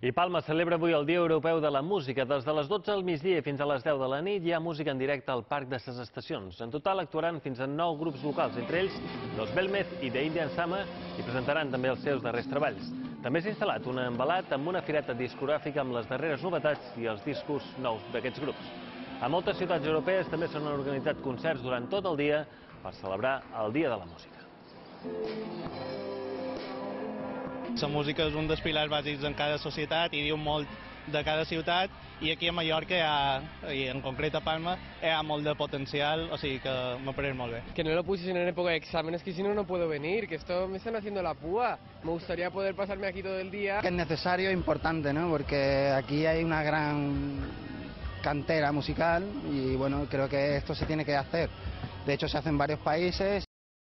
I Palma celebra avui el Dia Europeu de la Música. Des de les 12 al migdia fins a les 10 de la nit hi ha música en directe al Parc de ses Estacions. En total actuaran fins a 9 grups locals, entre ells Los Belmez i The Indian Summer, i presentaran també els seus darrers treballs. També s'ha instal·lat un embalat amb una fireta discogràfica amb les darreres novetats i els discos nous d'aquests grups. A moltes ciutats europees també s'han organitzat concerts durant tot el dia per celebrar el Dia de la Música. La música és un dels pilars bàsics en cada societat i diu molt de cada ciutat i aquí a Mallorca hi ha, i en concret a Palma, hi ha molt de potencial, o sigui que m'ha pareix molt bé. Que no lo pusieron en época de exámenes, que si no, no puedo venir, que esto me están haciendo la púa. Me gustaría poder pasarme aquí todo el día. Que es necesario e importante, ¿no? Porque aquí hay una gran cantera musical y bueno, creo que esto se tiene que hacer. De hecho, se hace en varios países